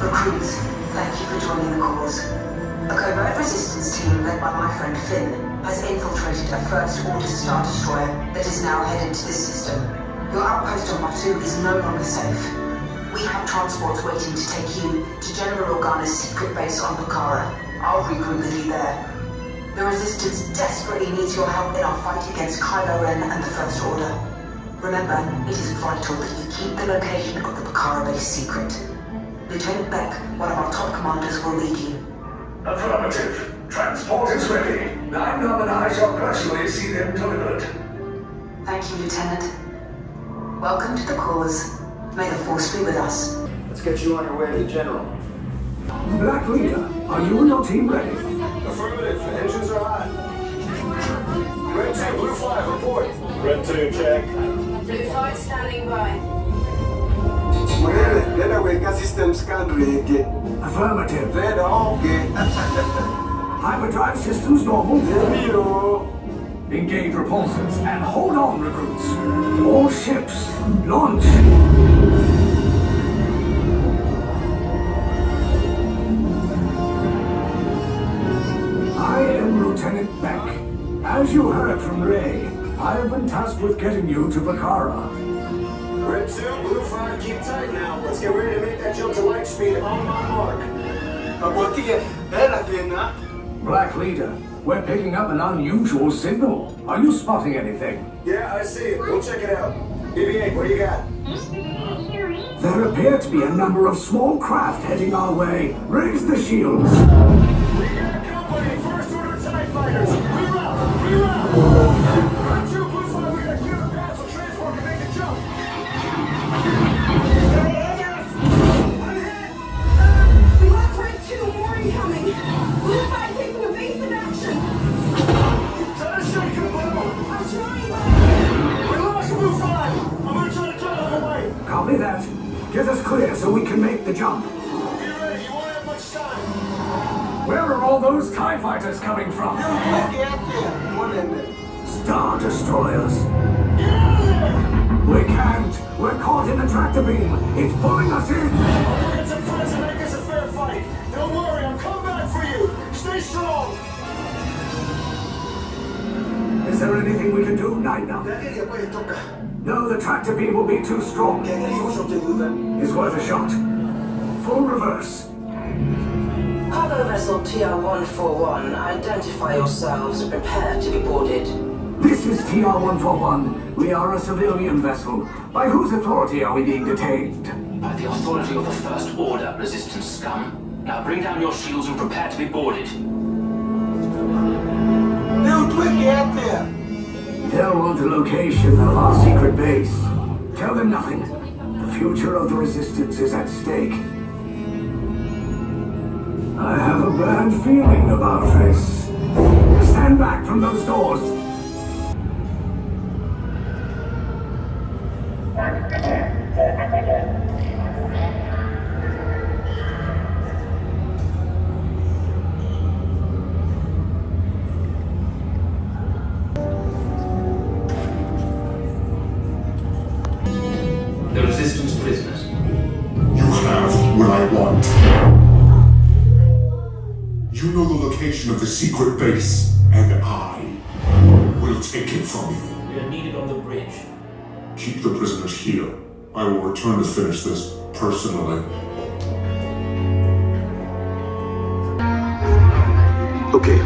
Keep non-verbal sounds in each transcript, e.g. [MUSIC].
Recruits, thank you for joining the cause. A covert resistance team led by my friend Finn has infiltrated a First Order Star Destroyer that is now headed to this system. Your outpost on Batuu is no longer safe. We have transports waiting to take you to General Organa's secret base on Pacara. I'll regroup with you there. The Resistance desperately needs your help in our fight against Kylo Ren and the First Order. Remember, it is vital that you keep the location of the Pacara base secret. Lieutenant Beck, one of our top commanders, will lead you. Affirmative. Transport is ready. Nien Nunb and I shall personally see them delivered. Thank you, Lieutenant. Welcome to the cause. May the Force be with us. Let's get you on your way to the General. Black Leader, are you and your team ready? Affirmative. Engines are hot. Red 2, Blue 5, report. Red 2, check. Blue 5 standing by. Mwele, nenda weka system scan rege. Affirmative. Veda [LAUGHS] okay. Hyperdrive systems normal. Ndio. Engage repulsors and hold on, recruits. All ships, launch. I am Lieutenant Beck. As you heard from Rey, I have been tasked with getting you to Pacara. Red 2, Blue 5, keep tight now. Let's get ready to make that jump to light speed on my mark. Abutie, hela tena. Black Leader, we're picking up an unusual signal. Are you spotting anything? Yeah, I see it. We'll check it out. BB-8, what do you got? There appear to be a number of small craft heading our way. Raise the shields. We got company. First order TIE fighters. Reroute. Reroute. All those TIE fighters coming from? Weke yake. Mwende. Star Destroyers. Get out of there. We can't. We're caught in a tractor beam. It's pulling us in. I'll get some friends and make this a fair fight. Don't worry, I'm coming back for you. Stay strong. Is there anything we can do, Nina? Gari ya kwe toka. No, the tractor beam will be too strong. Gari. It's worth a shot. Full reverse. Cargo vessel TR-141, identify yourselves and prepare to be boarded. This is TR-141. We are a civilian vessel. By whose authority are we being detained? By the authority of the First Order, resistance scum. Now bring down your shields and prepare to be boarded. Leo tweke yake. They'll want the location of our secret base. Tell them nothing. The future of the Resistance is at stake. I have a bad feeling about this. Stand back from those doors. The resistance prisoners. You have what I want. You know the location of the secret base, and I will take it from you. We are needed on the bridge. Keep the prisoners here. I will return to finish this personally. Okay,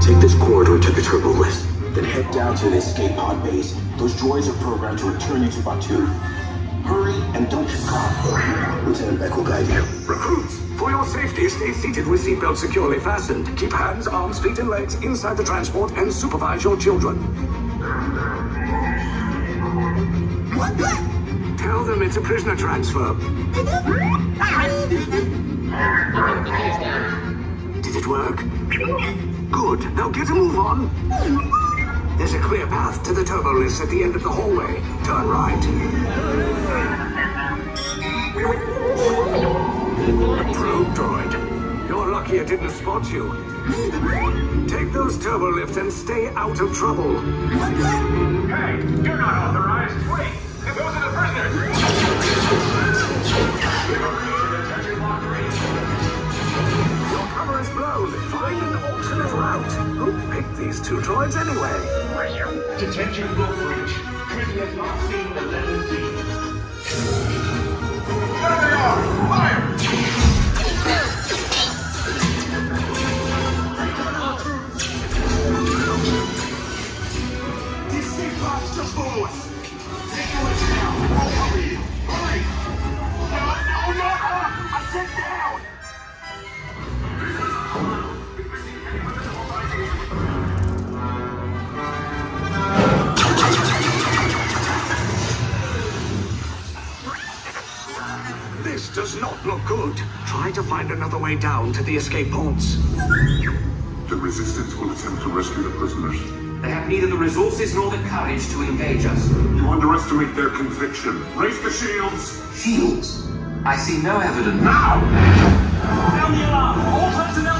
take this corridor to the turbo lift. Then head down to the escape pod base. Those droids are programmed to return you to Batuu. And don't caught. Lieutenant Beck will guide you. Recruits, for your safety, stay seated with seatbelts securely fastened. Keep hands, arms, feet, and legs inside the transport and supervise your children. Tell them it's a prisoner transfer. Did it work? Good. Now get a move on. There's a clear path to the turbo lifts at the end of the hallway. Turn right. Probe droid. You're lucky it didn't spot you. Take those turbo lifts and stay out of trouble. Hey, Eagle Bridge. Prisoners not seen the! The escape pods just us. Take your now. I'll cover you. Hurry! No, no, no! I said down! Not look good. Try to find another way down to the escape pods. The Resistance will attempt to rescue the prisoners. They have neither the resources nor the courage to engage us. You underestimate their conviction. Raise the shields! Shields? I see no evidence. Now! Sound the alarm! All personnel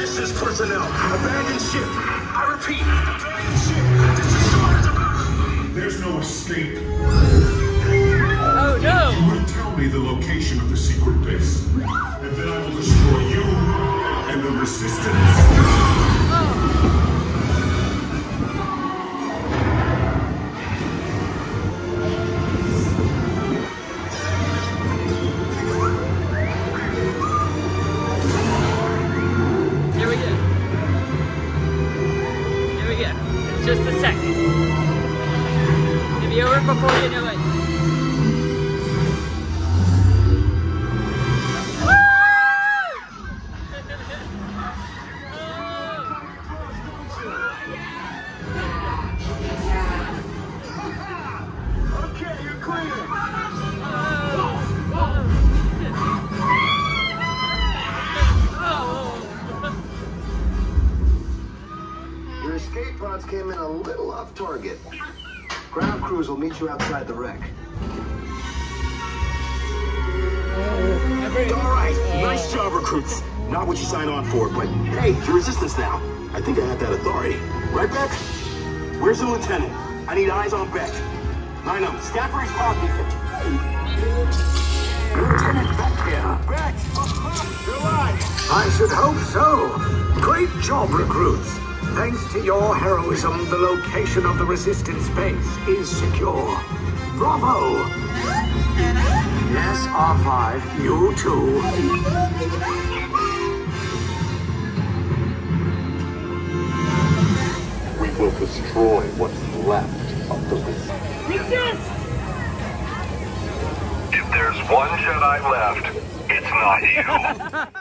resistance personnel. Abandon ship. I repeat, abandon ship. This is short of There's no escape. Oh no! You will tell me the location of the secret base. And then I will destroy you and the Resistance. Just a second. It'll be over before you know it. Target. Ground crews will meet you outside the wreck. All right, nice job, recruits. Not what you signed on for, but hey, you're resistance now. I think I have that authority. Right, Beck? Where's the lieutenant? I need eyes on Beck. Line up. Scaffery's pocket. Lieutenant Beck here. Beck! You're alive! I should hope so. Great job, recruits. Thanks to your heroism, the location of the resistance base is secure. Bravo! Yes, R5, you too. We will destroy what's left of the Resistance. Resist! If there's one Jedi left, it's not you. [LAUGHS]